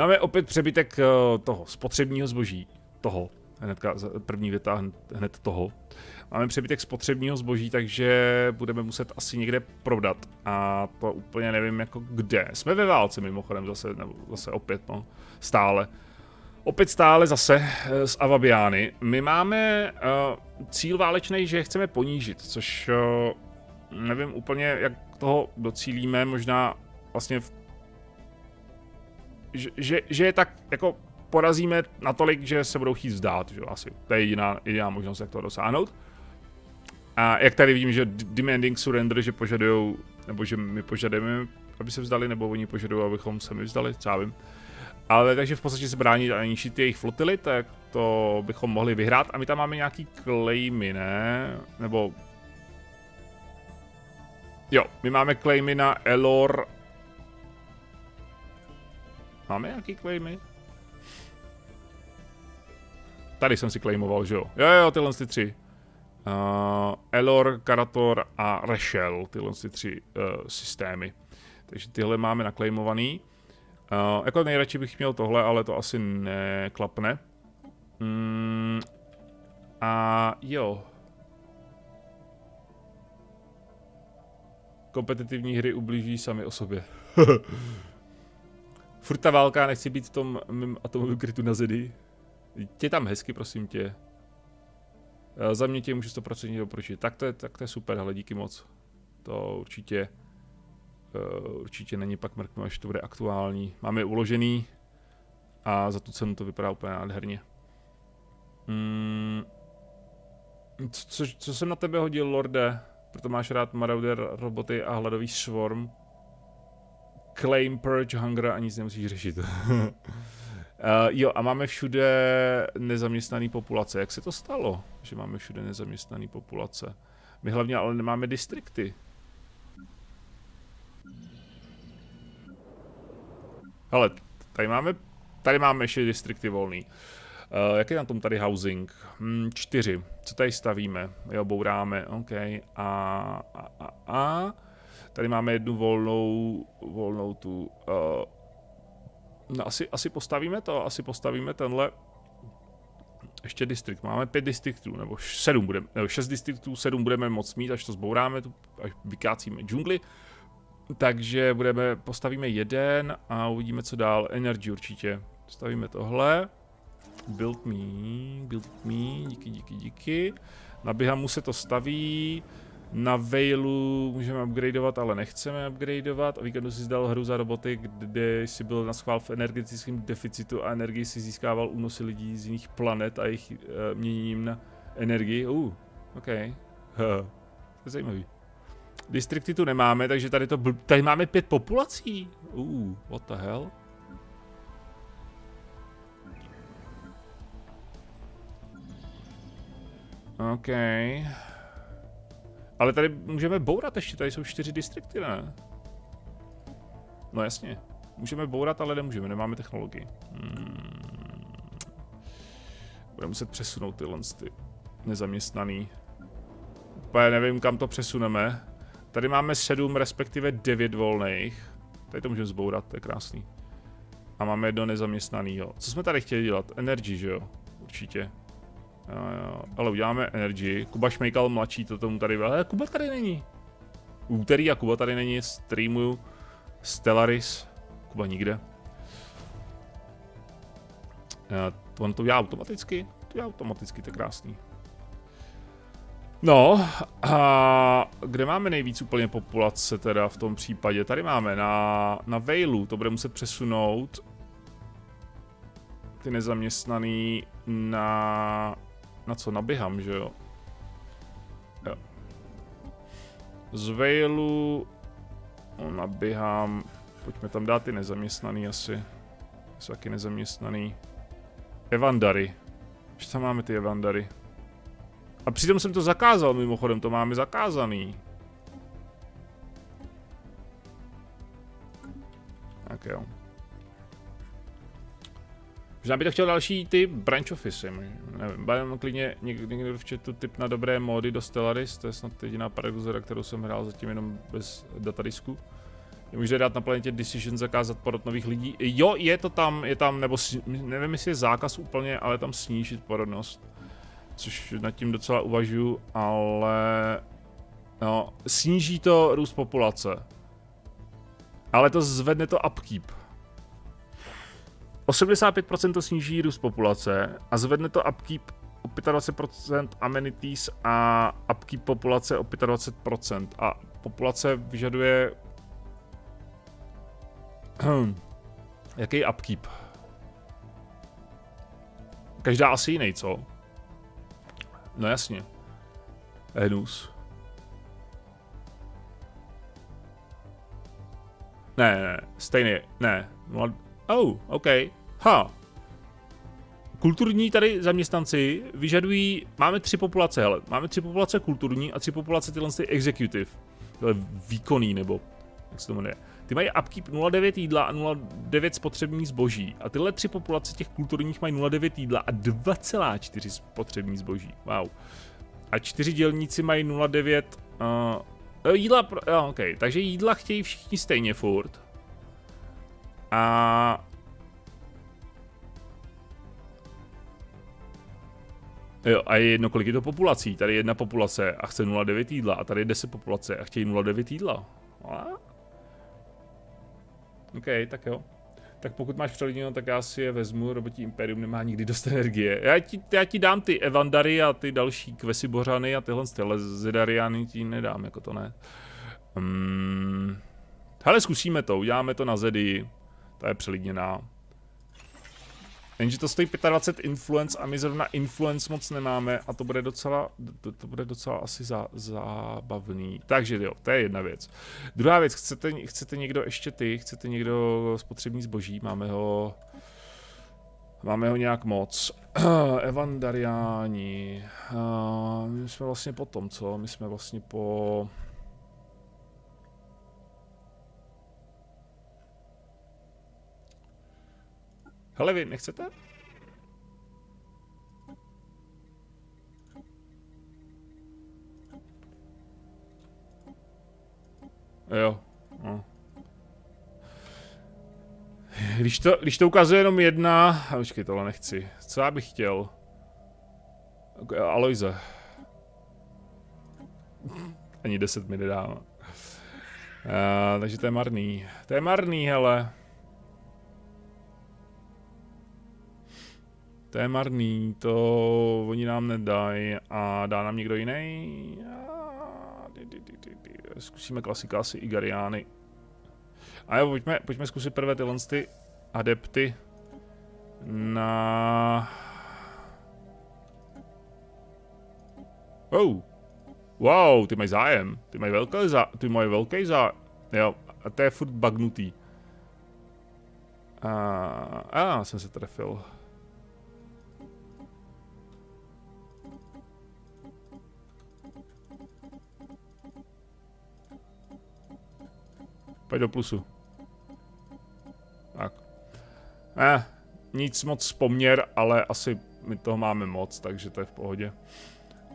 Máme opět přebytek eh, toho spotřebního zboží. Toho. Hnedka, první věta hned toho. Máme přebytek spotřebního zboží, takže budeme muset asi někde prodat. A to úplně nevím jako kde. Jsme ve válce mimochodem zase, nebo zase opět, no. Stále. Opět stále zase z eh, Avabiány. My máme uh, cíl válečný, že chceme ponížit, což uh, nevím úplně, jak toho docílíme, možná vlastně v, že, že, že je tak jako porazíme natolik, že se budou chtít vzdát, že asi. To je jediná, jediná možnost, jak to dosáhnout. A jak tady vidím, že demanding surrender, že požadují, nebo že my požadujeme, aby se vzdali, nebo oni požadují, abychom se my vzdali, co vím. Ale takže v podstatě se bránit a ničit jejich flotily, tak to bychom mohli vyhrát. A my tam máme nějaký claimy, ne? Nebo... Jo, my máme claimy na Elor. Máme nějaký claimy? Tady jsem si claimoval, že jo? Jo, jo, tyhle ty tři. Uh, Elor, Karator a Reshel, tyhle ty tři uh, systémy. Takže tyhle máme naklejmovaný. Uh, jako nejradši bych měl tohle, ale to asi neklapne. Mm, a jo. Kompetitivní hry ublíží sami o sobě. Furt ta válka, nechci být v tom mým atomovém krytu na zedy. Tě tam hezky, prosím tě. Uh, za mě tě můžu 100% doporučit. Tak to, je, tak to je super, ale díky moc. To určitě Uh, určitě není pak mrknu, až to bude aktuální. Máme je uložený a za tu cenu to vypadá úplně nádherně. Hmm. Co, co jsem na tebe hodil, Lorde? Proto máš rád Marauder roboty a hladový swarm. Claim, Purge, Hunger a nic nemusíš řešit. uh, jo, a máme všude nezaměstnaný populace. Jak se to stalo, že máme všude nezaměstnaný populace? My hlavně ale nemáme distrikty. Hele, tady máme, tady máme ještě distrikty volný. Uh, jak je na tom tady housing? Hmm, čtyři. Co tady stavíme? Jo, bouráme, OK. A, a, a, a. Tady máme jednu volnou, volnou tu. Uh, no asi, asi postavíme to, asi postavíme tenhle. Ještě distrikt. Máme pět distriktů, nebo sedm budeme, nebo šest distriktů, sedm budeme moc mít, až to zbouráme, až vykácíme džungli. Takže budeme, postavíme jeden a uvidíme, co dál. Energy určitě. Stavíme tohle. Build me, build me, díky, díky, díky. Na Bihamu se to staví. Na Veilu můžeme upgradeovat, ale nechceme upgradeovat. O víkendu si zdal hru za roboty, kde si byl na schvál v energetickém deficitu a energii si získával únosy lidí z jiných planet a jejich uh, měněním na energii. Uh, OK. Huh. To je zajímavý. Distrikty tu nemáme, takže tady to bl tady máme pět populací. Uh, what the hell? OK. Ale tady můžeme bourat ještě, tady jsou čtyři distrikty, ne? No jasně. Můžeme bourat, ale nemůžeme, nemáme technologii. Hmm. Budeme muset přesunout tyhle ty nezaměstnaný. Úplně nevím, kam to přesuneme. Tady máme sedm, respektive devět volných. Tady to můžeme zbourat, to je krásný. A máme jedno nezaměstnanýho. Co jsme tady chtěli dělat? Energy, že jo? Určitě. Ale uděláme energy. Kuba Šmejkal mladší to tomu tady... Ale Kuba tady není. Úterý a Kuba tady není. Streamuju. Stellaris. Kuba nikde. On to udělá automaticky? To udělá automaticky, to je krásný. No, a kde máme nejvíc úplně populace teda v tom případě? Tady máme na, na Vailu, to bude muset přesunout ty nezaměstnaný na, na co, na Biham, že jo? Jo. Z Vailu no, na Biham, pojďme tam dát ty nezaměstnaný asi. Jsou taky nezaměstnaný. Evandary. Ještě tam máme ty Evandary. A přitom jsem to zakázal, mimochodem, to máme zakázaný. Možná by to chtěl další ty branch office, nevím, budeme klidně někdo, někdo v chatu tip na dobré módy do Stellaris, to je snad jediná paraduzera, kterou jsem hrál zatím jenom bez datadisku. Je možné dát na planetě Decision zakázat porod nových lidí. Jo, je to tam, je tam, nebo nevím, jestli je zákaz úplně, ale tam snížit porodnost. Což nad tím docela uvažuji, ale... No, sníží to růst populace. Ale to zvedne to upkeep. 85% to sníží růst populace a zvedne to upkeep o 25% amenities a upkeep populace o 25%. A populace vyžaduje... Jaký upkeep? Každá asi jiný, co? No jasně. Enus. Ne, ne, stejný, ne. Oh, OK. Ha. Kulturní tady zaměstnanci vyžadují, máme tři populace, hele, máme tři populace kulturní a tři populace tyhle ty executive. Tyhle výkonný, nebo jak se to jmenuje. Ty mají upkeep 0,9 jídla a 0,9 spotřební zboží. A tyhle tři populace těch kulturních mají 0,9 jídla a 2,4 spotřební zboží. Wow. A čtyři dělníci mají 0,9 uh, jídla, pro, uh, OK, takže jídla chtějí všichni stejně furt. A Jo, a je jedno, kolik je to populací. Tady je jedna populace a chce 0,9 jídla a tady je 10 populace a chtějí 0,9 jídla. A? OK, tak jo. Tak pokud máš přeliděno, tak já si je vezmu, robotí Imperium nemá nikdy dost energie. Já ti, já ti dám ty Evandary a ty další Kvesibořany a tyhle ale Zedariany ti nedám, jako to ne. Um, hele, zkusíme to, uděláme to na Zedy. Ta je přelidněná. Jenže to stojí 25 influence a my zrovna influence moc nemáme a to bude docela, to, to bude docela asi za. Takže jo, to je jedna věc. Druhá věc, chcete, chcete někdo ještě ty, chcete někdo spotřební zboží, máme ho, máme ho nějak moc. Evandariáni, uh, my jsme vlastně po tom, co? My jsme vlastně po... Hele, vy nechcete? Jo. No. Když to, když to ukazuje jenom jedna... Počkej, tohle nechci. Co já bych chtěl? Aloise. Ani 10 mi nedá. Uh, takže to je marný. To je marný, hele. To je marný, to oni nám nedají a dá nám někdo jiný. Zkusíme klasika asi Igariány. A jo, pojďme, pojďme zkusit prvé tyhle ty adepty na... Oh. Wow, ty mají zájem. Ty mají velký zájem. Ty mají velký zájem. Jo, a to je furt bagnutý. A, a jsem se trefil. Pojď do plusu. Tak. Eh, nic moc poměr, ale asi my toho máme moc, takže to je v pohodě.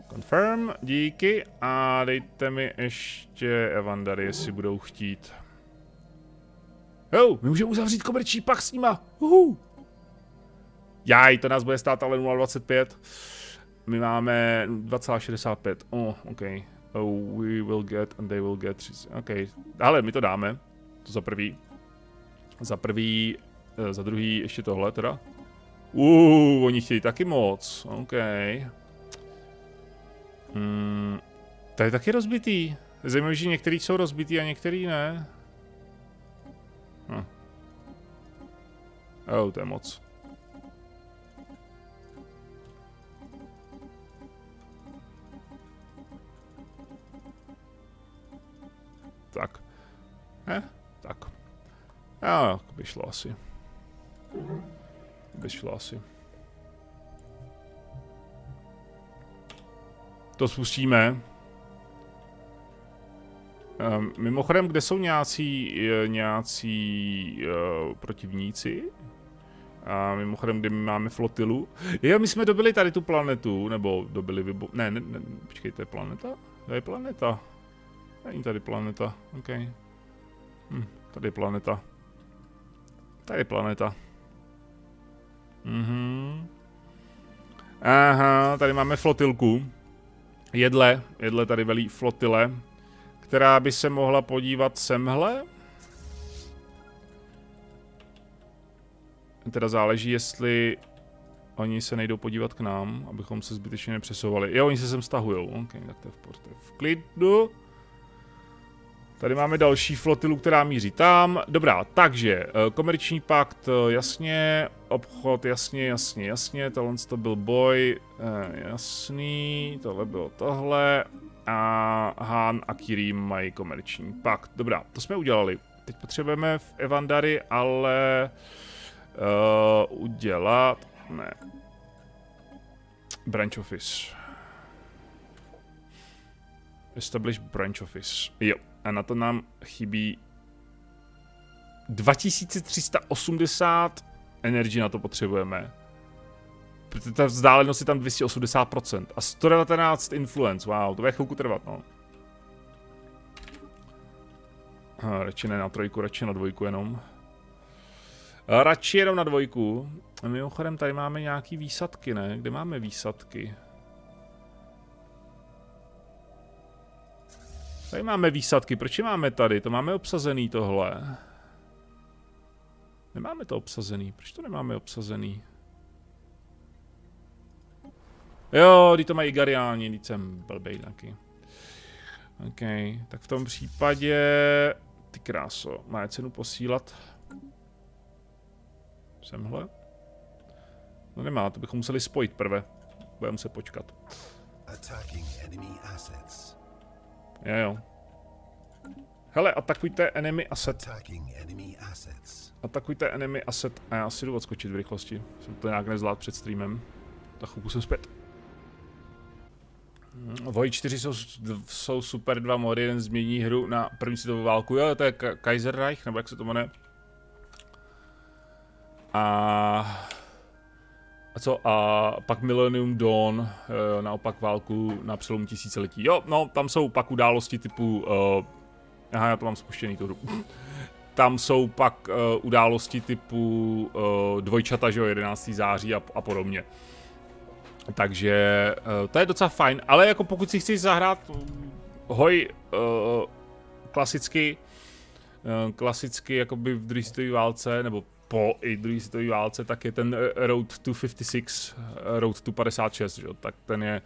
Confirm, díky. A dejte mi ještě Evandary, jestli budou chtít. Jo, my můžeme uzavřít komerční pak s nima. Uhu. Jaj, to nás bude stát ale 0,25. My máme 2,65. Oh, OK. Oh, we will get and they will get. OK, ale my to dáme. To za prvý. Za prvý, eh, za druhý ještě tohle teda. Uuu, oni chtějí taky moc. OK. Hmm, to je taky rozbitý. Zajímavé, že některý jsou rozbitý a některý ne. Hm. Oh, to je moc. Tak. Eh? Tak. Já, by šlo asi. By šlo asi. To spustíme. Um, mimochodem, kde jsou nějací, eh, nějací uh, protivníci? A mimochodem, kde my máme flotilu? Jo, my jsme dobili tady tu planetu, nebo dobili vybo... Ne, ne, ne, počkej, to je planeta? To je planeta. Není tady planeta, OK. Hm. Tady je planeta. Tady je planeta. Mhm. Aha, tady máme flotilku. Jedle, jedle tady velí flotile, která by se mohla podívat semhle. Teda záleží, jestli oni se nejdou podívat k nám, abychom se zbytečně nepřesouvali. Jo, oni se sem stahujou. OK, tak to je v, v klidu. Tady máme další flotilu, která míří tam. Dobrá, takže eh, komerční pakt, eh, jasně, obchod, jasně, jasně, jasně, tohle to byl boj, eh, jasný, tohle bylo tohle a Han a Kirim mají komerční pakt. Dobrá, to jsme udělali. Teď potřebujeme v Evandary ale uh, udělat, ne, branch office. Establish branch office. Jo, a na to nám chybí 2380 energie na to potřebujeme. Ta vzdálenost je tam 280% a 119 influence, wow, to bude chvilku trvat, no. Radši ne na trojku, radši na dvojku jenom. Radši jenom na dvojku. A mimochodem tady máme nějaký výsadky, ne? Kde máme výsadky? Tady máme výsadky, proč je máme tady? To máme obsazený tohle. Nemáme to obsazený, proč to nemáme obsazený? Jo, ty to mají Gariáni, teď jsem blbej taky. OK, tak v tom případě... Ty kráso, má cenu posílat? Semhle? No nemá, to bychom museli spojit prvé. Budeme se počkat. Attacking enemy assets. Jo, jo. Hele, atakujte enemy asset. Atakujte enemy asset a já si jdu odskočit v rychlosti. Jsem to nějak nezvlád před streamem. Tak chvilku jsem zpět. Voj 4 jsou, jsou super dva mody, jeden změní hru na první světovou válku. Jo, to je Kaiserreich, nebo jak se to jmenuje. A a co? A pak Millennium Dawn, eh, naopak válku na přelomu tisíciletí. Jo, no, tam jsou pak události typu... Uh, aha, já to mám spuštěný, tu hru. tam jsou pak uh, události typu uh, dvojčata, že jo, 11. září a, a podobně. Takže uh, to je docela fajn, ale jako pokud si chceš zahrát hoj uh, klasicky, uh, klasicky jakoby v druhé válce, nebo po i druhé světové válce, tak je ten eh, Road to 56, eh, Road to 56, že? tak ten je,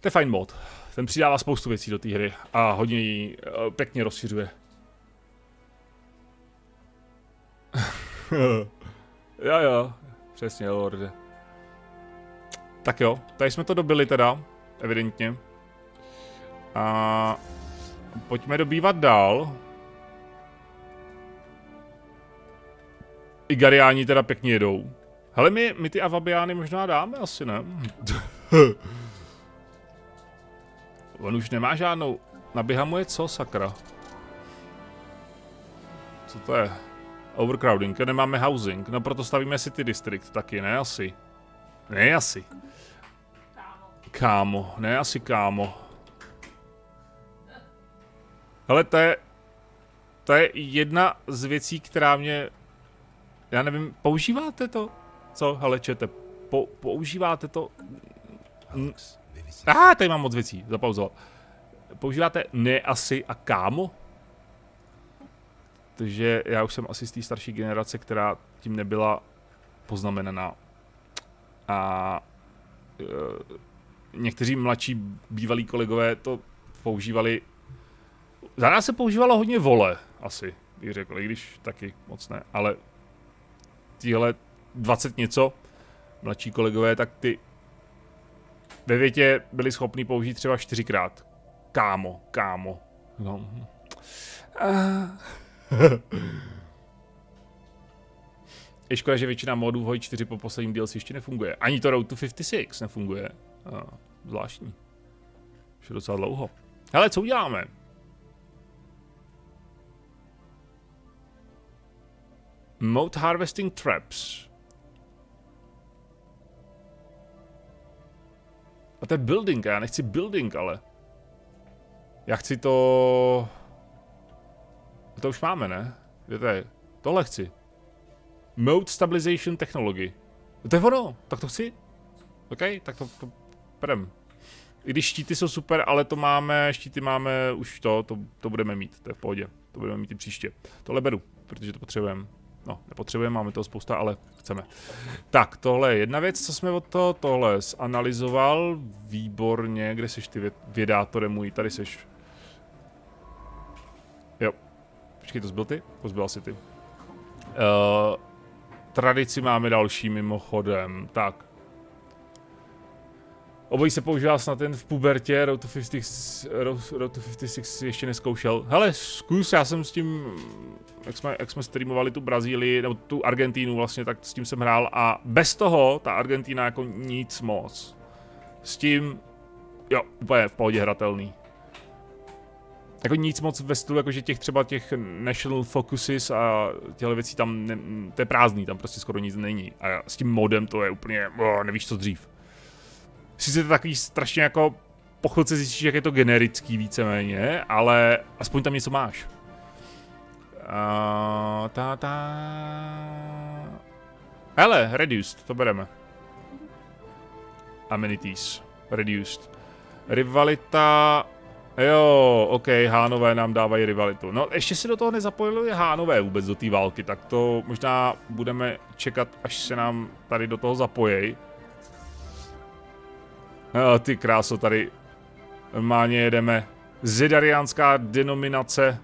to je fajn mod. Ten přidává spoustu věcí do té hry a hodně ji uh, pěkně rozšiřuje. jo jo, přesně lorde. Tak jo, tady jsme to dobili teda, evidentně. A pojďme dobývat dál. Igariáni teda pěkně jedou. Hele, my, my ty avabiány možná dáme asi, ne? On už nemá žádnou. Naběha mu je co, sakra? Co to je? Overcrowding, nemáme housing, no proto stavíme City District taky, ne asi. Ne asi. Kámo, ne asi kámo. Hele, to je, to je jedna z věcí, která mě já nevím, používáte to? Co, hele, čete, po, používáte to? Ah, tady mám moc věcí, zapauzoval. Používáte ne asi a kámo? Takže já už jsem asi z té starší generace, která tím nebyla poznamenaná. A e, někteří mladší bývalí kolegové to používali. Za nás se používalo hodně vole, asi, bych řekl, i když taky moc ne, ale tíhle 20 něco, mladší kolegové, tak ty ve větě byli schopni použít třeba čtyřikrát. Kámo, kámo. No. Je škoda, že většina modů v Hoj 4 po posledním DLC ještě nefunguje. Ani to Road to 56 nefunguje. zvláštní. Už je docela dlouho. Hele, co uděláme? Mode Harvesting Traps. A to je building, já nechci building, ale. Já chci to... To už máme, ne? Kde to je? Tohle chci. Mode Stabilization Technology. To je ono, tak to chci. OK, tak to, to prdem. I když štíty jsou super, ale to máme, štíty máme už to, to, to budeme mít, to je v pohodě. To budeme mít i příště. Tohle beru, protože to potřebujeme. No, nepotřebujeme, máme toho spousta, ale chceme. Tak, tohle je jedna věc, co jsme od toho, tohle zanalizoval, výborně, kde seš ty vědátore můj, tady seš. Jo, počkej, to zbyl ty? Pozbyl si ty. Uh, tradici máme další mimochodem, tak. Obojí se používá snad jen v pubertě, Road to 56, Road to 56 ještě neskoušel. Hele, zkus, já jsem s tím, jak jsme, jak jsme streamovali tu Brazílii, nebo tu Argentínu vlastně, tak s tím jsem hrál a bez toho ta Argentína jako nic moc. S tím, jo, úplně v pohodě hratelný. Jako nic moc ve stylu, jakože těch třeba těch National Focuses a těchto věcí tam, ne, to je prázdný, tam prostě skoro nic není. A s tím modem to je úplně, oh, nevíš co dřív sice to takový strašně jako po chvilce zjistíš, jak je to generický víceméně, ale aspoň tam něco máš. Uh, ta, ta... Hele, reduced, to bereme. Amenities, reduced. Rivalita, jo, ok, Hánové nám dávají rivalitu. No, ještě se do toho nezapojili Hánové vůbec do té války, tak to možná budeme čekat, až se nám tady do toho zapojí. Oh, ty kráso, tady normálně jedeme. Zedariánská denominace.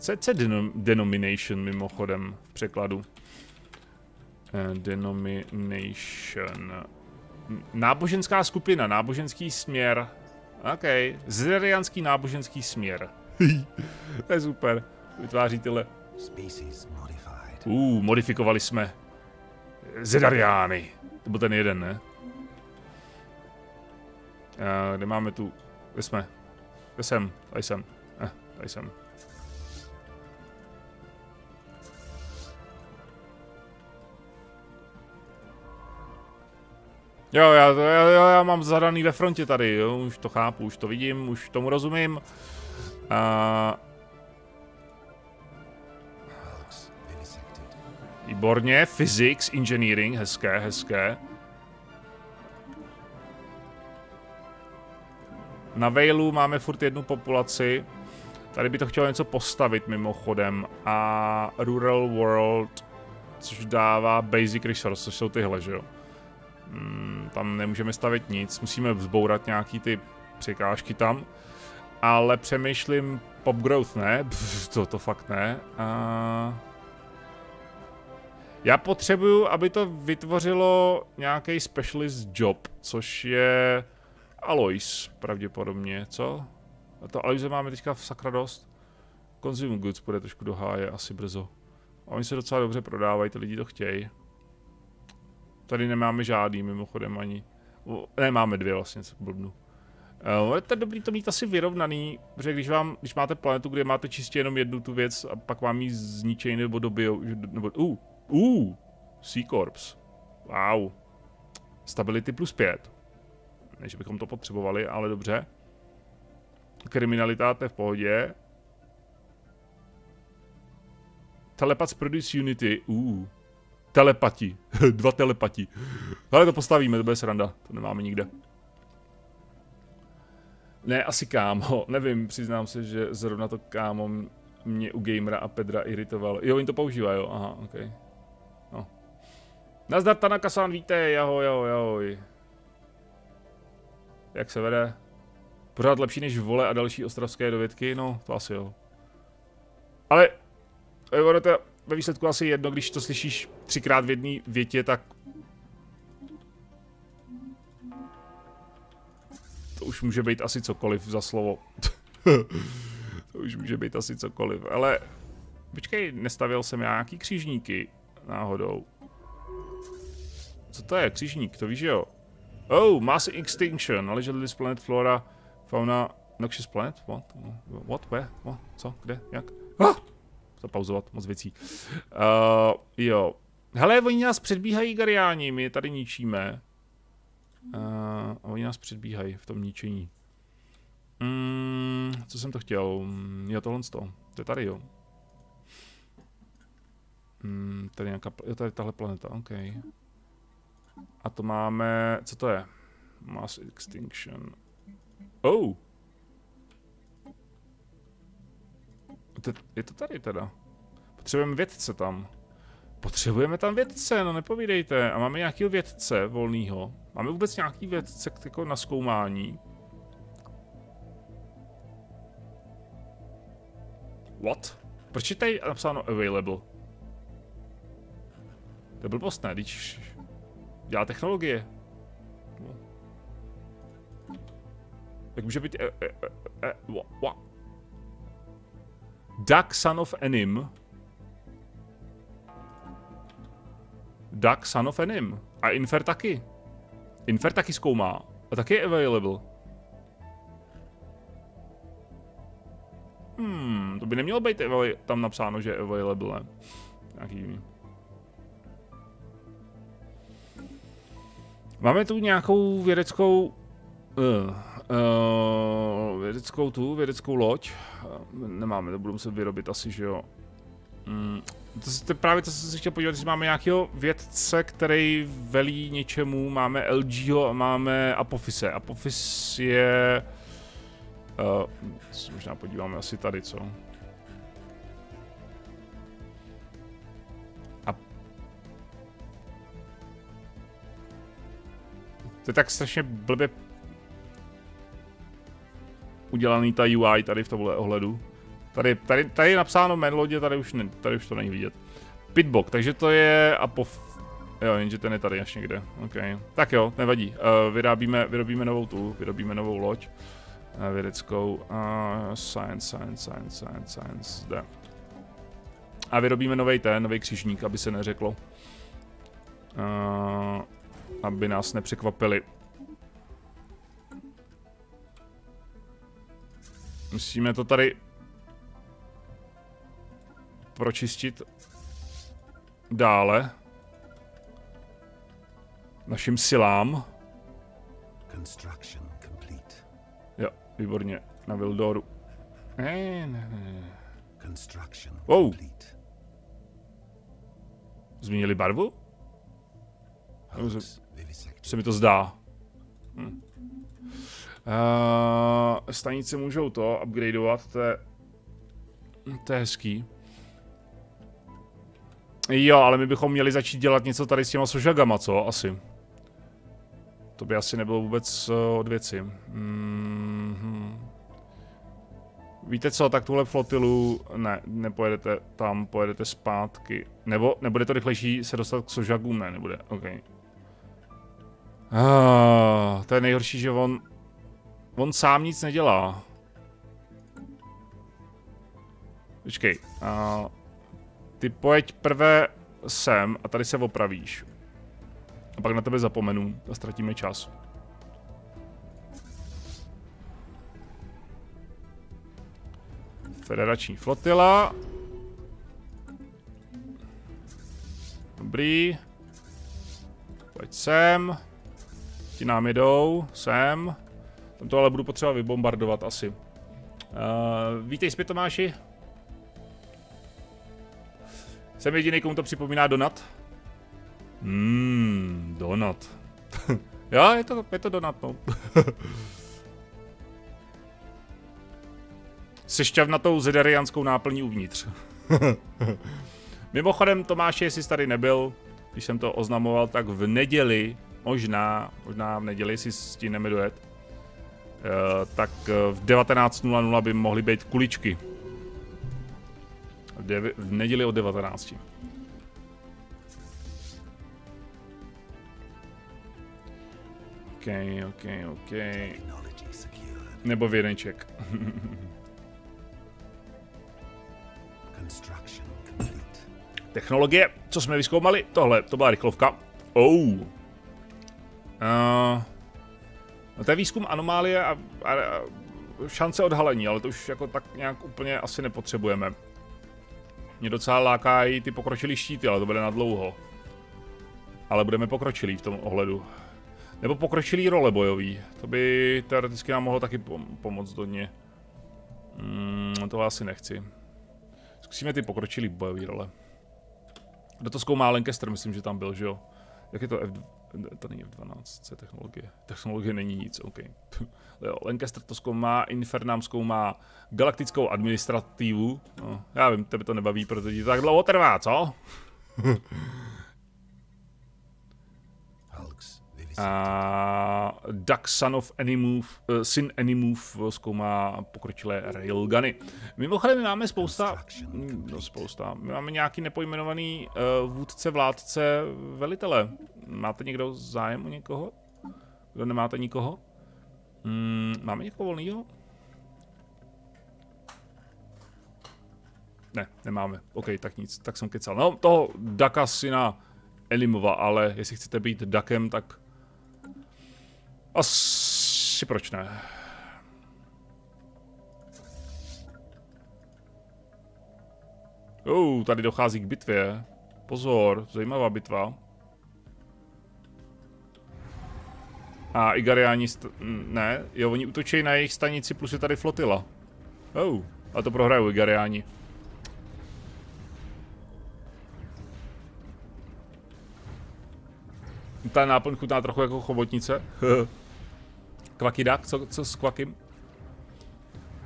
Co je denom denomination mimochodem v překladu? Uh, denomination. Náboženská skupina, náboženský směr. OK, zedariánský náboženský směr. to je super. Vytváří tyhle. Uh, modifikovali jsme Zedariány. To byl ten jeden, ne? Uh, kde máme tu... Kde jsme? Kde jsem? Tady jsem. Eh, tady jsem. Jo, já, já, já, mám zadaný ve frontě tady, jo, už to chápu, už to vidím, už tomu rozumím. Uh, Výborně, physics, engineering, hezké, hezké. Na Vailu máme furt jednu populaci. Tady by to chtělo něco postavit mimochodem. A Rural World, což dává Basic Resource, což jsou tyhle, že jo. Hmm, tam nemůžeme stavit nic, musíme vzbourat nějaký ty překážky tam. Ale přemýšlím Pop Growth, ne? Pff, to, to fakt ne. A... Já potřebuju, aby to vytvořilo nějaký specialist job, což je Alois pravděpodobně, co? A to Aloise máme teďka v sakra dost. Consumer Goods bude trošku do háje asi brzo. A oni se docela dobře prodávají, ty lidi to chtějí. Tady nemáme žádný mimochodem ani. Ne, máme dvě vlastně, co blbnu. Uh, je to dobrý to mít asi vyrovnaný, protože když, vám, když máte planetu, kde máte čistě jenom jednu tu věc a pak vám ji zničejí nebo dobijou, nebo, uh, uh, Sea Corps. Wow. Stability plus 5. Než bychom to potřebovali, ale dobře. Kriminalita, to je v pohodě. Telepath Produce Unity, uh. Telepati. Dva telepati. Ale to postavíme, to bude sranda. To nemáme nikde. Ne, asi kámo. Nevím, přiznám se, že zrovna to kámo mě u Gamera a Pedra iritovalo. Jo, oni to používají, jo. Aha, ok. No. Nazdar Tanaka-san, víte, ahoj, ahoj, ahoj. Jak se vede? Pořád lepší než vole a další ostravské dovědky? No, to asi jo. Ale ono to ve výsledku asi jedno, když to slyšíš třikrát v jedné větě, tak to už může být asi cokoliv za slovo. to už může být asi cokoliv, ale počkej, nestavil jsem já nějaký křížníky náhodou. Co to je? Křížník, to víš jo? Oh, mass extinction. Allegedly this planet flora, fauna, noxious planet? What? What? Where? What? Co? Kde? Jak? Ah! Zapauzovat, moc věcí. Uh, jo. Hele, oni nás předbíhají Gariáni, my je tady ničíme. Uh, oni nás předbíhají v tom ničení. Mm, co jsem to chtěl? Jo, tohle to. To je tady, jo. Hmm, tady nějaká, jo, tady tahle planeta, OK. A to máme, co to je? Mass extinction. Oh! Je to tady teda. Potřebujeme vědce tam. Potřebujeme tam vědce, no nepovídejte. A máme nějakého vědce volného. Máme vůbec nějaký vědce jako na zkoumání? What? Proč je tady napsáno available? To je blbost, ne? Když dělá technologie. Jak může být... E, e, e, e, wa, Duck son of Enim. Duck son of Enim. A Infer taky. Infer taky zkoumá. A taky je available. Hmm, to by nemělo být tam napsáno, že je available. Nějaký... Máme tu nějakou vědeckou... Uh, uh, vědeckou tu, vědeckou loď. Uh, nemáme, to budu muset vyrobit asi, že jo. Mm, to, to, právě to jsem se chtěl podívat, že máme nějakého vědce, který velí něčemu, máme LGho a máme Apophise. Apophis je... Uh, se možná podíváme asi tady, co? To je tak strašně blbě udělaný ta UI tady v tomhle ohledu. Tady, tady, tady je napsáno jméno lodě, tady už, ne, tady už to není vidět. Pitbox, takže to je apof... Jo, jenže ten je tady až někde. OK. Tak jo, nevadí. Uh, vyrábíme, vyrobíme novou tu, vyrobíme novou loď. Uh, vědeckou. Uh, science, science, science, science, science. Zde. A vyrobíme nový ten, nový křižník, aby se neřeklo. Uh, aby nás nepřekvapili. Musíme to tady pročistit dále našim silám. Jo, výborně, na Vildoru. Ne, ne, ne. Wow. Změnili barvu? Se mi to zdá. Hm. Uh, stanice můžou to upgradeovat, to je, to je hezký. Jo, ale my bychom měli začít dělat něco tady s těma sožagama, co? Asi. To by asi nebylo vůbec uh, od věci. Mm -hmm. Víte co, tak tuhle flotilu, ne, nepojedete tam, pojedete zpátky. Nebo, nebude to rychlejší se dostat k sožagům? Ne, nebude, ok. Ah, to je nejhorší, že on, on sám nic nedělá. Počkej, uh, ty pojeď prvé sem a tady se opravíš. A pak na tebe zapomenu a ztratíme čas. Federační flotila. Dobrý. Pojď sem. Ti nám jdou. Sem. Tam to ale budu potřeba vybombardovat asi. Uh, vítej zpět Tomáši. Jsem jediný, komu to připomíná Donat. Mmm, Donat. jo, je to, je to Donat, no. Se šťavnatou zedarianskou náplní uvnitř. Mimochodem, Tomáši, jestli jsi tady nebyl, když jsem to oznamoval, tak v neděli, možná, možná v neděli, si stihneme dojet, uh, tak eh, v 19.00 by mohly být kuličky v, v neděli o 19. OK, OK, OK. Nebo vědenček. Technologie, co jsme vyskoumali? Tohle, to byla rychlovka. Oh. Uh, to je výzkum anomálie a, a, a šance odhalení, ale to už jako tak nějak úplně asi nepotřebujeme. Mě docela lákají ty pokročilý štíty, ale to bude na dlouho. Ale budeme pokročilí v tom ohledu. Nebo pokročilý role bojový. To by teoreticky nám mohlo taky pom pomoct do dně. Mm, to asi nechci. Zkusíme ty pokročilý bojový role. Kdo to zkoumá Lancaster, myslím, že tam byl, že jo? Jak je to F... To není F12, technologie. Technologie není nic, OK. jo, Lancaster to zkoumá, Infernám zkoumá galaktickou administrativu. No, já vím, tebe to nebaví, protože to tak dlouho trvá, co? A Duck Son of Animove, uh, Sin Animove zkoumá pokročilé railguny. Mimochodem my máme spousta, no spousta, my máme nějaký nepojmenovaný uh, vůdce, vládce, velitele. Máte někdo zájem o někoho? Kdo nemáte nikoho? Mm, máme někoho volného? Ne, nemáme. OK, tak nic, tak jsem kecal. No, toho Daka syna Elimova, ale jestli chcete být Dakem, tak asi proč ne. Uh, tady dochází k bitvě. Pozor, zajímavá bitva. A Igariáni, ne, jo, oni utočí na jejich stanici, plus je tady flotila. Oh, a to prohrajou Igariáni. Ta náplň chutná trochu jako chobotnice. Kvakidak, co, co s Kvakim?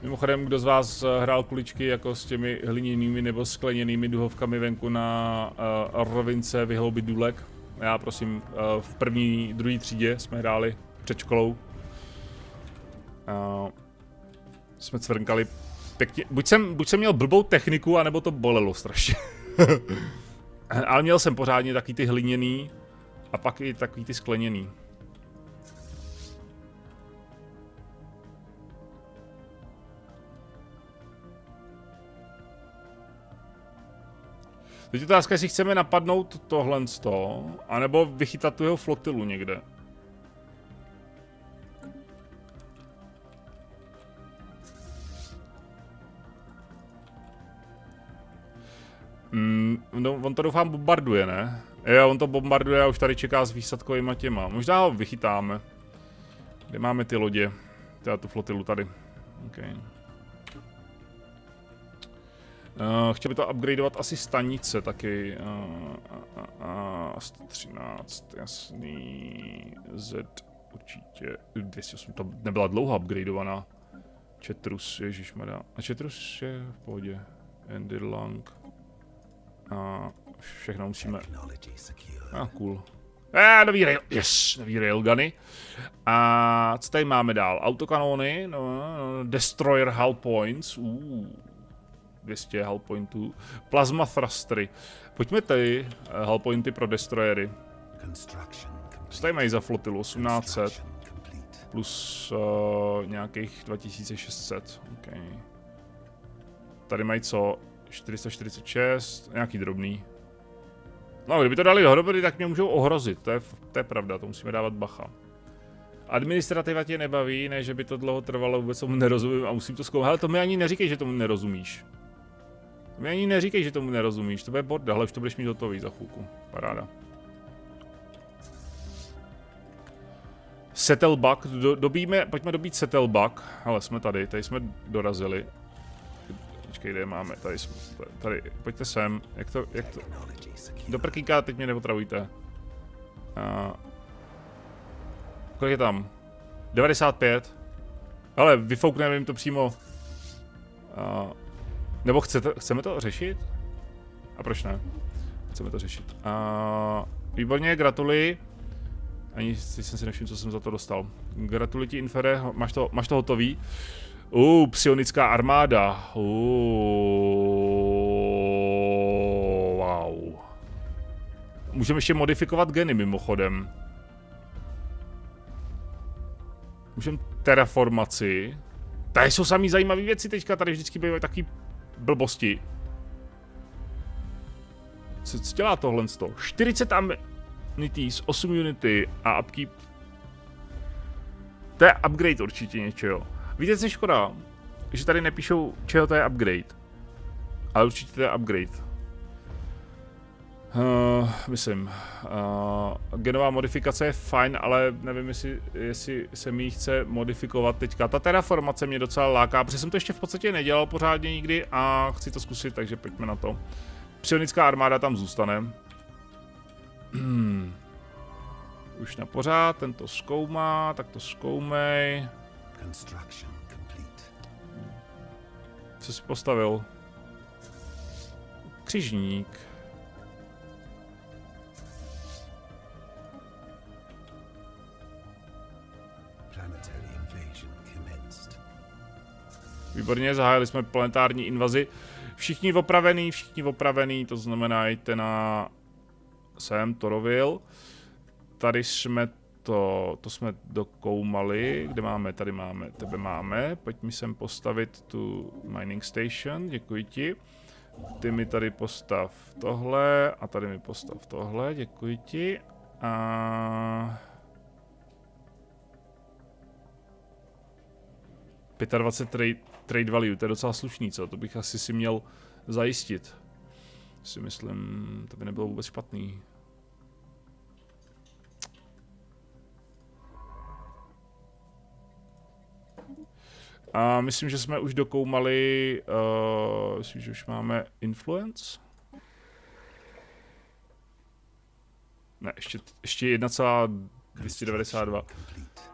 Mimochodem, kdo z vás eh, hrál kuličky jako s těmi hliněnými nebo skleněnými duhovkami venku na uh, rovince vyhloubit důlek? Já prosím, uh, v první, druhé třídě jsme hráli před školou. Uh, jsme cvrnkali pěkně. Buď jsem, buď jsem měl blbou techniku, anebo to bolelo strašně. Ale měl jsem pořádně taky ty hliněný a pak i takový ty skleněný. Teď otázka, jestli chceme napadnout tohle z toho, anebo vychytat tu jeho flotilu někde. Mm, no, on to doufám bombarduje, ne? Jo, on to bombarduje a už tady čeká s výsadkovýma těma. Možná ho vychytáme. Kde máme ty lodě? Teda tu flotilu tady. Okay. Uh, chtěl by to upgradeovat asi stanice taky. Uh, uh, uh, 113, jasný. Z určitě 208, to nebyla dlouho upgradeovaná. Četrus, ježišmarja. A Četrus je v pohodě. Endirlang. A všechno musíme... A ah, cool. A nový rail, yes, nový railguny. A co tady máme dál? Autokanony, no, no, destroyer hull points, uh. 200 hull pointů. Plasma thrustery. Pojďme tady hull pointy pro destroyery. Co tady mají za flotilu? 1800 plus uh, nějakých 2600. Okay. Tady mají co? 446, nějaký drobný. No, kdyby to dali dohromady, tak mě můžou ohrozit, to je, to je pravda, to musíme dávat bacha. Administrativa tě nebaví, ne, že by to dlouho trvalo, vůbec tomu nerozumím a musím to zkoumat. Ale to mi ani neříkej, že tomu nerozumíš. Mi ani neříkej, že tomu nerozumíš, to bude bordel, ale už to budeš mít hotový za chvilku. Paráda. Settlebug, do, dobíme, pojďme dobít Settlebug, ale jsme tady, tady jsme dorazili. Počkej, kde máme, tady jsme, tady, pojďte sem, jak to, jak to, do prkýka, teď mě nepotravujte. Uh, kolik je tam? 95. Ale vyfoukneme jim to přímo. Uh, nebo chcete, chceme to řešit? A proč ne? Chceme to řešit. Uh, výborně, gratuluji. Ani si jsem si nevšiml, co jsem za to dostal. Gratuluji ti, Infere, máš to, máš to hotový. Uh, psionická armáda. Uh, wow. Můžeme ještě modifikovat geny mimochodem. Můžeme terraformaci. Tady jsou samý zajímavé věci teďka, tady vždycky bývají taky blbosti. Co, co dělá tohle? 40 amenities, 8 unity a upkeep. To je upgrade určitě něčeho. Víte, co je škoda? Že tady nepíšou, čeho to je upgrade. Ale určitě to je upgrade. Uh, myslím, uh, genová modifikace je fajn, ale nevím, jestli, jestli se mi chce modifikovat teďka. Ta terraformace mě docela láká, protože jsem to ještě v podstatě nedělal pořádně nikdy a chci to zkusit, takže pojďme na to. psionická armáda tam zůstane. Už na pořád, tento zkoumá, tak to zkoumej. Co jsi postavil? Křižník. Výborně, zahájili jsme planetární invazi. Všichni opravený, všichni opravený, to znamená jděte na sem, Torovil. Tady jsme to, to jsme dokoumali, kde máme, tady máme, tebe máme, pojď mi sem postavit tu mining station, děkuji ti. Ty mi tady postav tohle a tady mi postav tohle, děkuji ti. A... 25 trade, trade value, to je docela slušný, co? To bych asi si měl zajistit. Si myslím, to by nebylo vůbec špatný. A myslím, že jsme už dokoumali, uh, myslím, že už máme influence. Ne, ještě, ještě 1,292.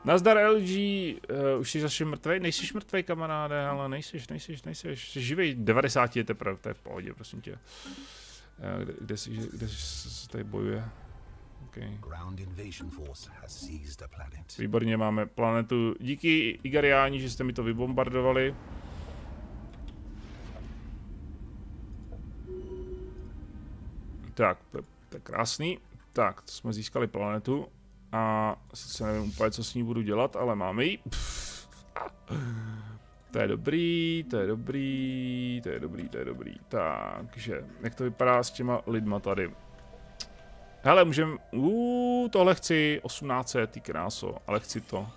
Nazdar LG, uh, eh, už jsi zase mrtvý? Nejsi mrtvý kamaráde, ale nejsiš, nejsiš, nejsiš, jsi živý, 90 je teprve, to je v pohodě, prosím tě. Uh, kde, kde, jsi, kde, se tady bojuje? Okay. Výborně, máme planetu. Díky Igariáni, že jste mi to vybombardovali. Tak, to je krásný. Tak, to jsme získali planetu. A sice nevím úplně, co s ní budu dělat, ale máme ji. To je dobrý, to je dobrý, to je dobrý, to je dobrý. Takže, jak to vypadá s těma lidma tady? Hele, můžeme... Uuu, tohle chci 18, ty kráso, ale chci to.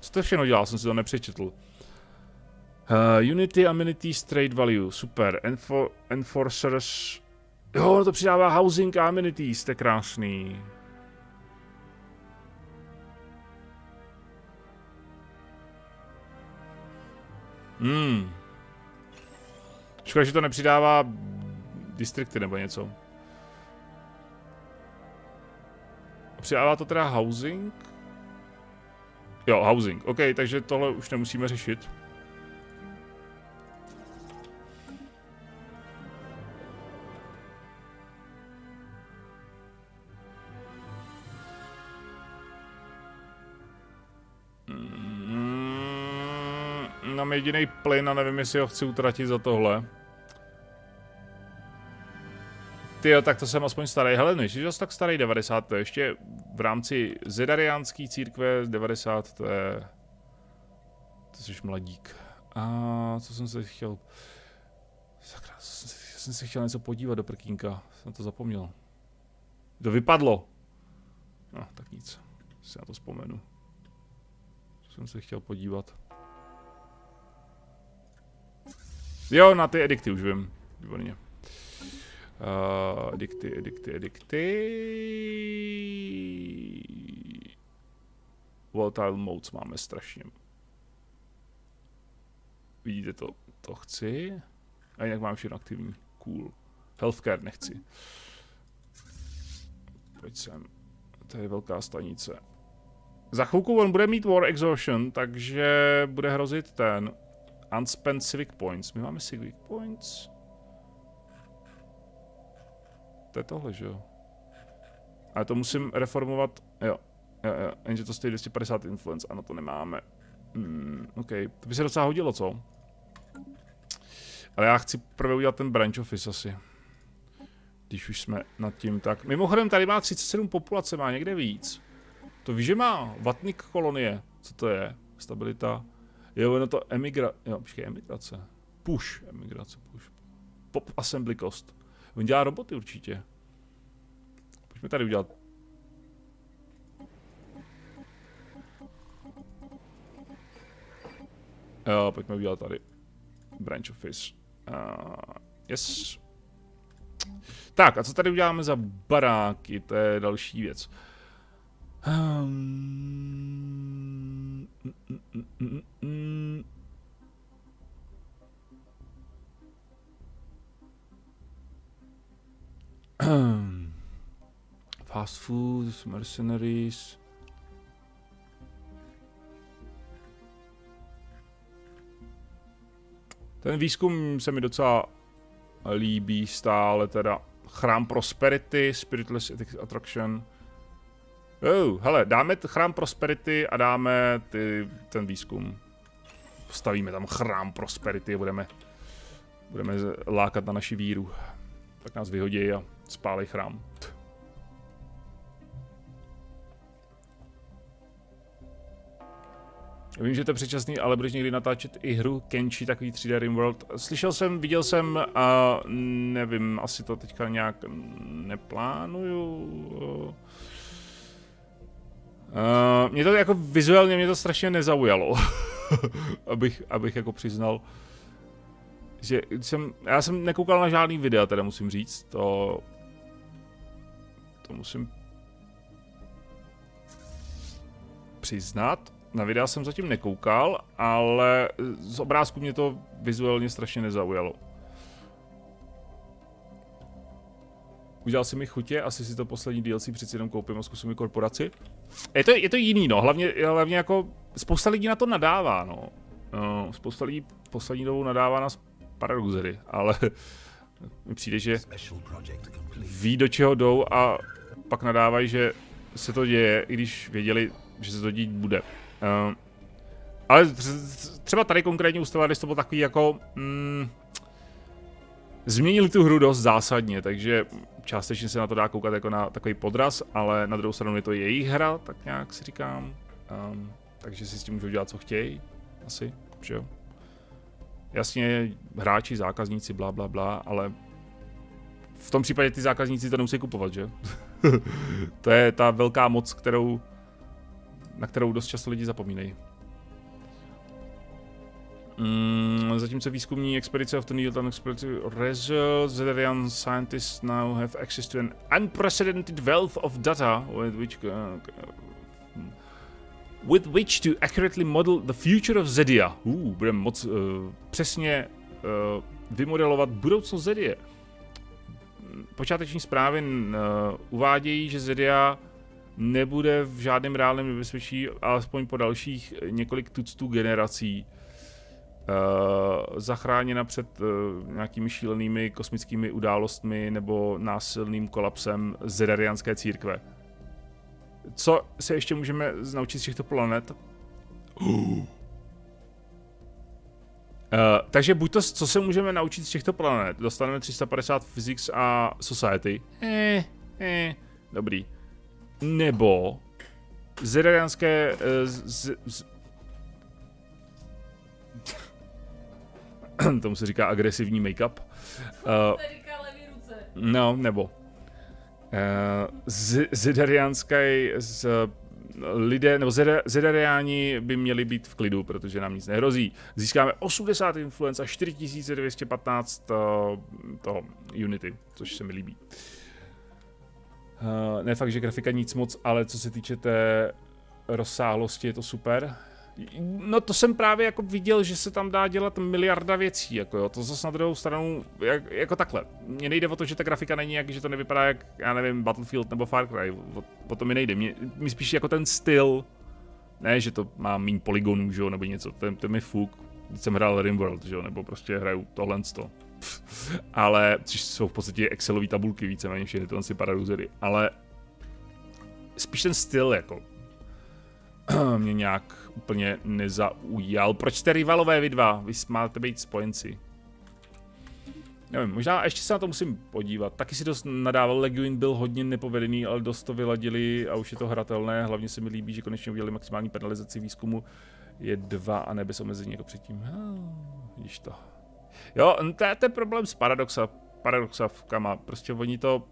Co to všechno dělal, jsem si to nepřečetl. Uh, Unity, Amenities, Trade Value, super. Enfor enforcers... Jo, to přidává Housing a Amenities, to je krásný. Hmm. Škoda, že to nepřidává distrikty nebo něco. Přidává to teda housing? Jo, housing. OK, takže tohle už nemusíme řešit. Mám jediný plyn a nevím, jestli ho chci utratit za tohle. Ty tak to jsem aspoň starý. Hele, nejsi zase tak starý 90, to je ještě v rámci zedariánské církve 90, to je... To jsi mladík. A co jsem se chtěl... Sakra, jsem se chtěl něco podívat do prkínka, jsem to zapomněl. To vypadlo. No, tak nic, si na to vzpomenu. Co jsem se chtěl podívat. Jo, na ty edikty už vím. Výborně. Uh, edikty, edikty, edikty. Volatile modes máme strašně. Vidíte to? To chci. A jinak mám všechno aktivní. Cool. Healthcare nechci. Pojď sem. To je velká stanice. Za chvilku on bude mít War Exhaustion, takže bude hrozit ten Unspent Civic Points. My máme Civic Points. To je tohle, že jo? Ale to musím reformovat, jo. Jo, jo, jenže to stojí 250 influence, ano, to nemáme. Hmm, OK, to by se docela hodilo, co? Ale já chci prvé udělat ten branch office asi. Když už jsme nad tím tak. Mimochodem tady má 37 populace, má někde víc. To víš, že má vatnik kolonie. Co to je? Stabilita. Jo, no to emigra... Jo, počkej, emigrace. Push, emigrace, push. Pop assembly cost. On dělá roboty určitě. Pojďme tady udělat. Jo, pojďme udělat tady. Branch office. Uh, yes. Tak, a co tady uděláme za baráky? To je další věc. Um, mm, mm, mm. Fast food, mercenaries. Ten výzkum se mi docela líbí stále teda. Chrám Prosperity, Spiritless Attraction. Oh, hele, dáme chrám Prosperity a dáme ty, ten výzkum. Postavíme tam chrám Prosperity a budeme, budeme lákat na naši víru. Tak nás vyhodí a spálej chrám. Vím, že to je předčasný, ale budeš někdy natáčet i hru Kenshi, takový 3D Rimworld. Slyšel jsem, viděl jsem a nevím, asi to teďka nějak neplánuju. Uh, mě to jako vizuálně mě to strašně nezaujalo, abych, abych jako přiznal, že jsem, já jsem nekoukal na žádný videa, teda musím říct, to, to musím přiznat. Na videa jsem zatím nekoukal, ale z obrázku mě to vizuálně strašně nezaujalo. Udělal si mi chutě, asi si to poslední DLC přeci jenom koupím a zkusím korporaci. Je to, je to jiný, no, hlavně, hlavně jako spousta lidí na to nadává, no. no spousta lidí poslední dobou nadává na paradoxery, ale mi přijde, že ví do čeho jdou a pak nadávají, že se to děje, i když věděli, že se to dít bude. Uh, ale třeba tady konkrétně u Stellaris to bylo takový jako... Mm, změnili tu hru dost zásadně, takže částečně se na to dá koukat jako na takový podraz, ale na druhou stranu je to jejich hra, tak nějak si říkám. Um, takže si s tím můžou dělat, co chtějí. Asi, že jo. Jasně, hráči, zákazníci, bla, bla, bla, ale v tom případě ty zákazníci to nemusí kupovat, že? to je ta velká moc, kterou na kterou dost často lidi zapomínají. Mm, zatímco výzkumní expedice of the Neil Expedition results, Zedarian scientists now have access to an unprecedented wealth of data with which, uh, with which to accurately model the future of Zedia. Uh, budeme moc uh, přesně uh, vymodelovat budoucnost Zedie. Počáteční zprávy uh, uvádějí, že Zedia nebude v žádném reálném nebezpečí, alespoň po dalších několik tuctů generací uh, zachráněna před uh, nějakými šílenými kosmickými událostmi nebo násilným kolapsem zedarianské církve. Co se ještě můžeme naučit z těchto planet? Uh. Uh, takže buď to, co se můžeme naučit z těchto planet, dostaneme 350 Physics a Society. Eh, eh, dobrý nebo zedarianské uh, z, z, tomu se říká agresivní make-up. Uh, no, nebo uh, z, zedariánské z, lidé, nebo zedariáni by měli být v klidu, protože nám nic nehrozí. Získáme 80 influence a 4215 uh, toho Unity, což se mi líbí. Uh, ne fakt, že grafika nic moc, ale co se týče té rozsáhlosti, je to super. No to jsem právě jako viděl, že se tam dá dělat miliarda věcí, jako jo, to zase na druhou stranu, jak, jako takhle. Mně nejde o to, že ta grafika není jak, že to nevypadá jak, já nevím, Battlefield nebo Far Cry, o, o to mi nejde, mě, mě spíš jako ten styl, ne, že to má méně polygonů, že jo, nebo něco, to, to mi fuk, když jsem hrál Rimworld, že jo, nebo prostě hraju tohle to ale, což jsou v podstatě Excelové tabulky víceméně všechny tyhle si paradoxery, ale spíš ten styl jako mě nějak úplně nezaujal. Proč jste rivalové vy dva? Vy máte být spojenci. Nevím, možná ještě se na to musím podívat. Taky si dost nadával, Leguin byl hodně nepovedený, ale dost to vyladili a už je to hratelné. Hlavně se mi líbí, že konečně udělali maximální penalizaci výzkumu. Je dva a ne bez omezení jako předtím. Oh, vidíš to. Jo, to je ten problém s paradoxa, paradoxavkama. Prostě oni to...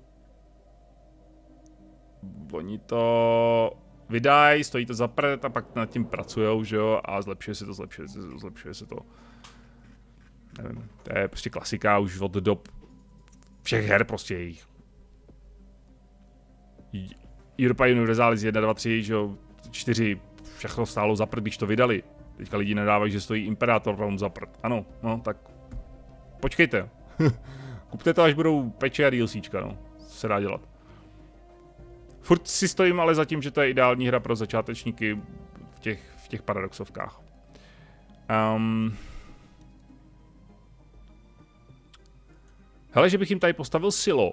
Oni to vydají, stojí to za prd a pak nad tím pracujou, že jo, a zlepšuje se to, zlepšuje se to, zlepšuje se to. Nevím, to je prostě klasika už od dob všech her prostě jejich. Europa Universalis 1, 2, 3, že jo, 4, všechno stálo za prd, když to vydali. Teďka lidi nedávají, že stojí Imperator Realm za prd. Ano, no, tak počkejte. Kupte to, až budou peče a DLCčka, no. se dá dělat. Furt si stojím ale za tím, že to je ideální hra pro začátečníky v těch, v těch paradoxovkách. Um, hele, že bych jim tady postavil silo.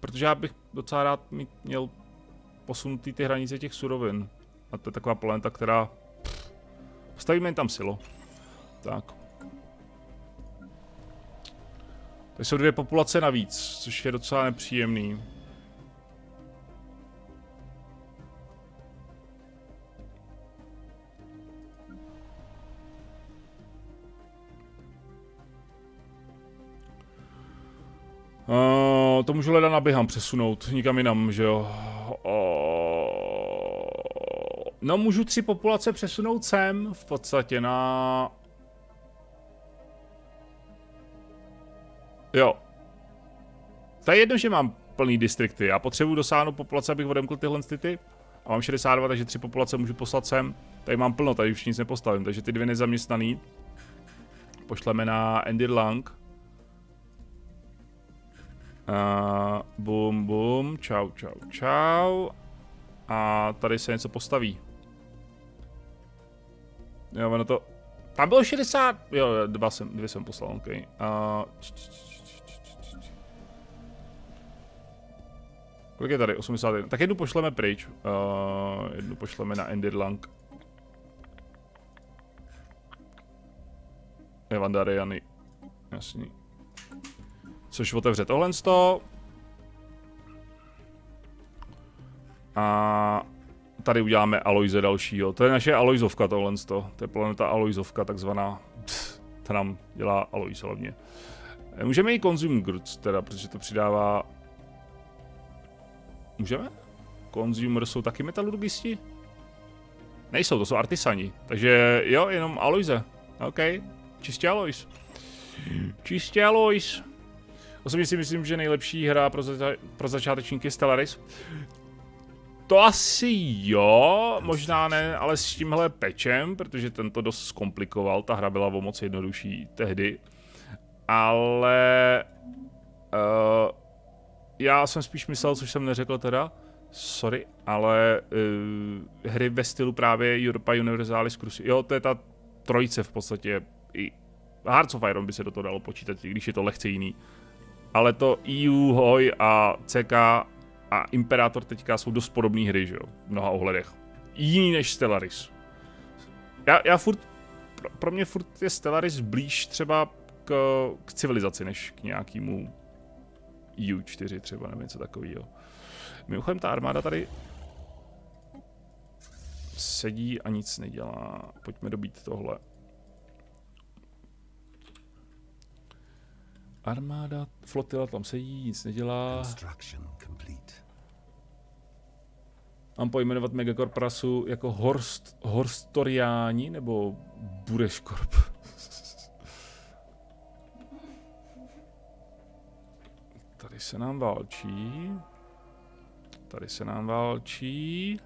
Protože já bych docela rád měl posunutý ty hranice těch surovin. A to je taková planeta, která... Postavíme jim tam silo. Tak. To jsou dvě populace navíc, což je docela nepříjemný. Uh, to můžu leda na přesunout nikam jinam, že jo. Uh, no můžu tři populace přesunout sem v podstatě na... Jo. To je jedno, že mám plný distrikty. Já potřebuji dosáhnout populace, abych odemkl tyhle ty. A mám 62, takže tři populace můžu poslat sem. Tady mám plno, tady už nic nepostavím, takže ty dvě nezaměstnaný pošleme na Endir Lang. Uh, bum, bum, čau, čau, čau. A tady se něco postaví. Jo, ono to... Tam bylo 60... Jo, dva jsem, dvě jsem poslal, ok. Uh, kolik je tady? 81. Tak jednu pošleme pryč. Uh, jednu pošleme na Endirlang. Evandariany. Jasný což otevře tohle sto. A tady uděláme Aloize dalšího. To je naše Aloizovka tohle sto. To je planeta Aloizovka takzvaná. ta nám dělá Alois hlavně. Eh, můžeme i Consume Goods teda, protože to přidává... Můžeme? Consumer jsou taky metalurgisti? Nejsou, to jsou artisani. Takže jo, jenom Aloise. OK, čistě Alois. Čistě Alois. Osobně si myslím, že nejlepší hra pro, zača pro začátečníky Stellaris. To asi jo, možná ne, ale s tímhle pečem, protože ten to dost zkomplikoval, ta hra byla o moc jednodušší tehdy. Ale... Uh, já jsem spíš myslel, což jsem neřekl teda, sorry, ale uh, hry ve stylu právě Europa Universalis Crucible, jo, to je ta trojice v podstatě, i Hearts of Iron by se do toho dalo počítat, i když je to lehce jiný ale to EU, HOI a CK a Imperator teďka jsou dost podobné hry, že jo, v mnoha ohledech. Jiný než Stellaris. Já, já furt, pro, pro mě furt je Stellaris blíž třeba k, k civilizaci, než k nějakému EU4 třeba, nebo něco takového. Mimochodem ta armáda tady sedí a nic nedělá. Pojďme dobít tohle. Armáda, flotila tam sedí, nic nedělá. Mám pojmenovat megakorporasu jako Horst, Horstoriáni nebo Bureškorp. Tady se nám válčí. Tady se nám válčí.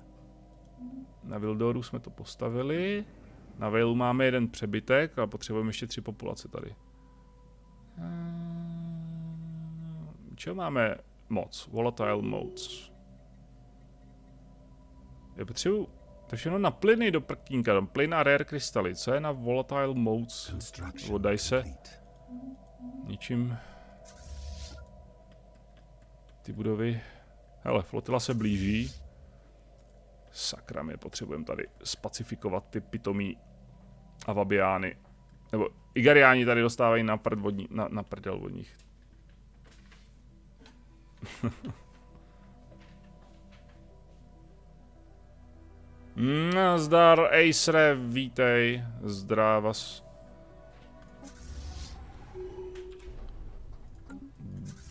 Na Vildoru jsme to postavili. Na Vailu máme jeden přebytek a potřebujeme ještě tři populace tady. Čeho máme moc? Volatile modes. Já potřebuji to všechno na plyny do prkínka, tam plyn a rare krystaly. Co je na volatile modes? Vodaj se. Ničím. Ty budovy. Hele, flotila se blíží. Sakra, my potřebujeme tady spacifikovat ty pitomí avabiány. Nebo Igariáni tady dostávají na, prd vodní, na, na prdel od nich. Nazdar, Acere, vítej, zdravas.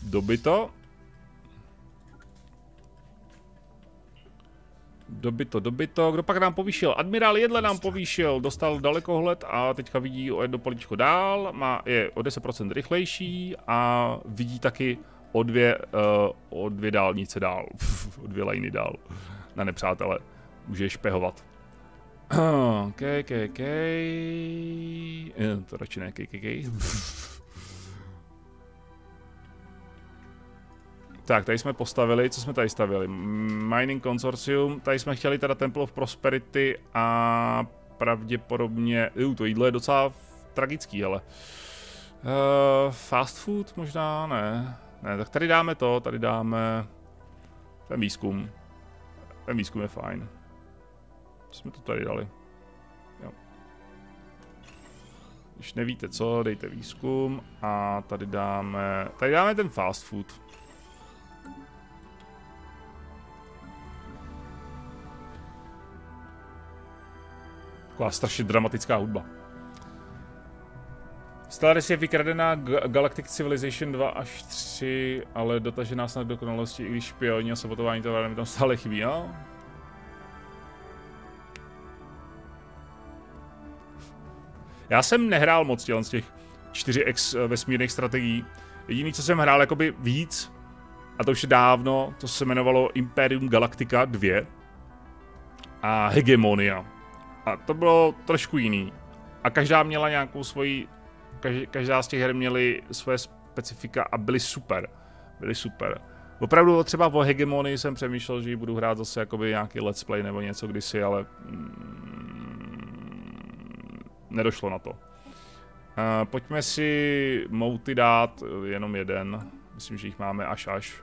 Dobito. Dobito, dobito. Kdo pak nám povýšil? Admirál Jedle nám povýšil, dostal dalekohled a teďka vidí o jedno poličko dál, má, je o 10% rychlejší a vidí taky o dvě, uh, o dvě dálnice dál, o dvě lajny dál na nepřátele. Může špehovat. KKK. To radši ne KKK. Tak, tady jsme postavili, co jsme tady stavili? Mining Consortium, tady jsme chtěli teda Temple of Prosperity a pravděpodobně, uh, to jídlo je docela tragický, ale. Uh, fast food možná, ne. Ne, tak tady dáme to, tady dáme ten výzkum. Ten výzkum je fajn. Jsme to tady dali. Jo. Když nevíte co, dejte výzkum a tady dáme, tady dáme ten fast food. Taková strašně dramatická hudba. Stellaris je vykradená Galactic Civilization 2 až 3, ale dotažená snad dokonalosti, i když špioni a sabotování mi tam stále chybí, no? Já jsem nehrál moc z těch 4x eh, vesmírných strategií. Jediný, co jsem hrál jakoby víc, a to už je dávno, to se jmenovalo Imperium Galactica 2 a Hegemonia. A to bylo trošku jiný. A každá měla nějakou svoji, každá z těch her měly svoje specifika a byly super. Byly super. Opravdu třeba o Hegemonii jsem přemýšlel, že ji budu hrát zase jakoby nějaký let's play nebo něco kdysi, ale mm, nedošlo na to. Uh, pojďme si mouty dát, jenom jeden. Myslím, že jich máme až až.